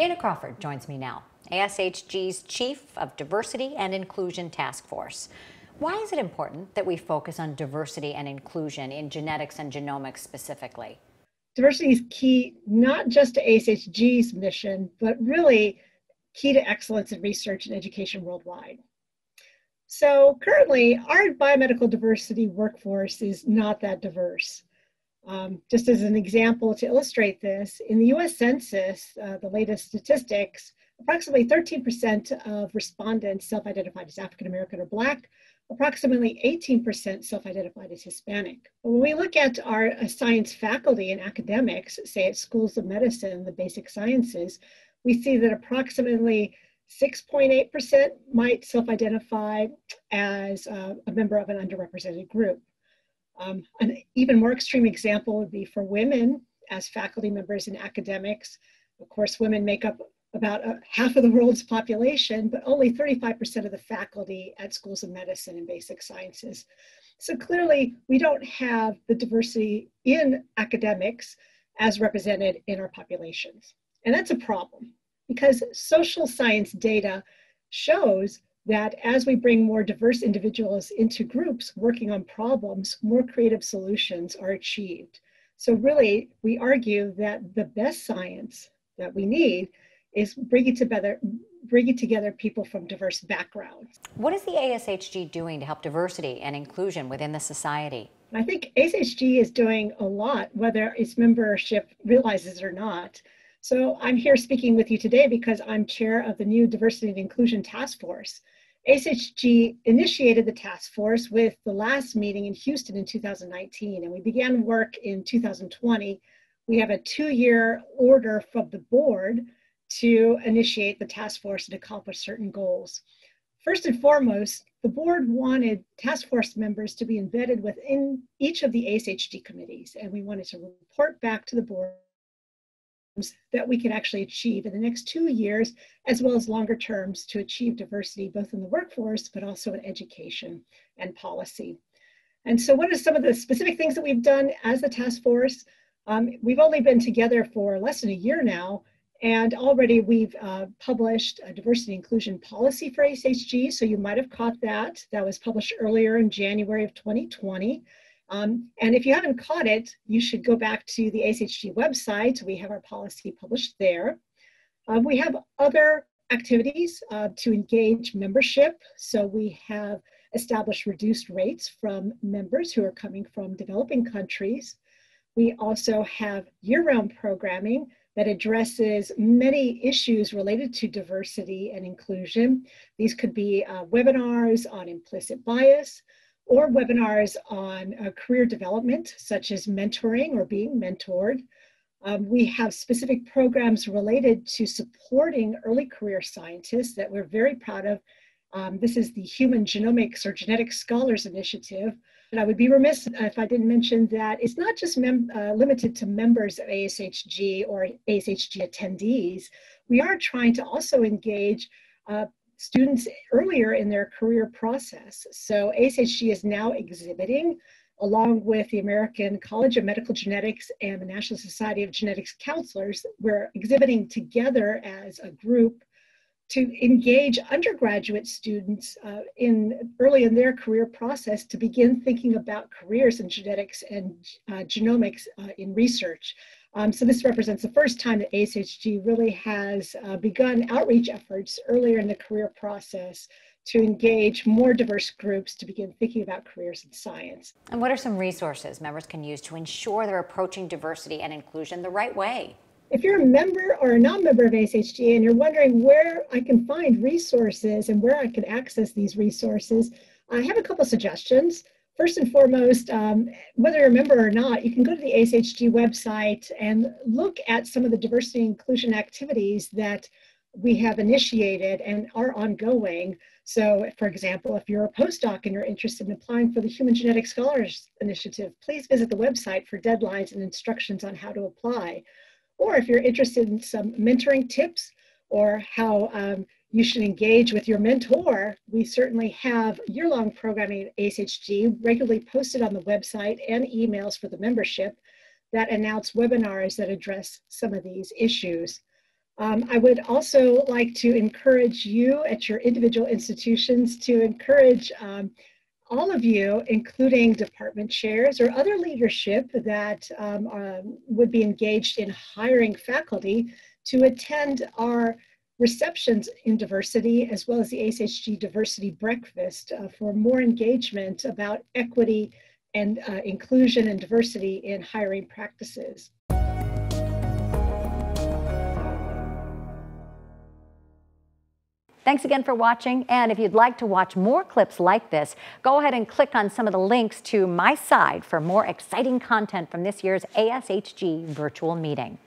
Dana Crawford joins me now, ASHG's Chief of Diversity and Inclusion Task Force. Why is it important that we focus on diversity and inclusion in genetics and genomics specifically? Diversity is key not just to ASHG's mission, but really key to excellence in research and education worldwide. So currently, our biomedical diversity workforce is not that diverse. Um, just as an example to illustrate this, in the US Census, uh, the latest statistics, approximately 13% of respondents self identified as African American or Black, approximately 18% self identified as Hispanic. But when we look at our uh, science faculty and academics, say at schools of medicine, the basic sciences, we see that approximately 6.8% might self identify as uh, a member of an underrepresented group. Um, an even more extreme example would be for women as faculty members in academics. Of course, women make up about a, half of the world's population, but only 35% of the faculty at schools of medicine and basic sciences. So clearly, we don't have the diversity in academics as represented in our populations. And that's a problem because social science data shows that as we bring more diverse individuals into groups working on problems, more creative solutions are achieved. So really, we argue that the best science that we need is bringing together, bringing together people from diverse backgrounds. What is the ASHG doing to help diversity and inclusion within the society? I think ASHG is doing a lot, whether its membership realizes it or not. So I'm here speaking with you today because I'm chair of the new Diversity and Inclusion Task Force. ASHG initiated the task force with the last meeting in Houston in 2019, and we began work in 2020. We have a two-year order from the board to initiate the task force and accomplish certain goals. First and foremost, the board wanted task force members to be embedded within each of the ASHG committees, and we wanted to report back to the board that we can actually achieve in the next two years, as well as longer terms to achieve diversity both in the workforce, but also in education and policy. And so what are some of the specific things that we've done as the task force? Um, we've only been together for less than a year now, and already we've uh, published a diversity inclusion policy for ASHG, so you might have caught that. That was published earlier in January of 2020. Um, and if you haven't caught it, you should go back to the ASHG website. We have our policy published there. Uh, we have other activities uh, to engage membership. So we have established reduced rates from members who are coming from developing countries. We also have year-round programming that addresses many issues related to diversity and inclusion. These could be uh, webinars on implicit bias, or webinars on uh, career development, such as mentoring or being mentored. Um, we have specific programs related to supporting early career scientists that we're very proud of. Um, this is the Human Genomics or Genetic Scholars Initiative. And I would be remiss if I didn't mention that it's not just uh, limited to members of ASHG or ASHG attendees. We are trying to also engage uh, students earlier in their career process. So ASHG is now exhibiting along with the American College of Medical Genetics and the National Society of Genetics Counselors. We're exhibiting together as a group to engage undergraduate students uh, in early in their career process to begin thinking about careers in genetics and uh, genomics uh, in research. Um, so this represents the first time that ASHG really has uh, begun outreach efforts earlier in the career process to engage more diverse groups to begin thinking about careers in science. And what are some resources members can use to ensure they're approaching diversity and inclusion the right way? If you're a member or a non-member of ASHG and you're wondering where I can find resources and where I can access these resources, I have a couple suggestions first and foremost, um, whether you're a member or not, you can go to the ASHG website and look at some of the diversity and inclusion activities that we have initiated and are ongoing. So, for example, if you're a postdoc and you're interested in applying for the Human Genetic Scholars Initiative, please visit the website for deadlines and instructions on how to apply. Or if you're interested in some mentoring tips or how um, you should engage with your mentor. We certainly have year-long programming at ASHG regularly posted on the website and emails for the membership that announce webinars that address some of these issues. Um, I would also like to encourage you at your individual institutions to encourage um, all of you, including department chairs or other leadership that um, would be engaged in hiring faculty to attend our receptions in diversity as well as the ASHG Diversity Breakfast uh, for more engagement about equity and uh, inclusion and diversity in hiring practices. Thanks again for watching. And if you'd like to watch more clips like this, go ahead and click on some of the links to my side for more exciting content from this year's ASHG virtual meeting.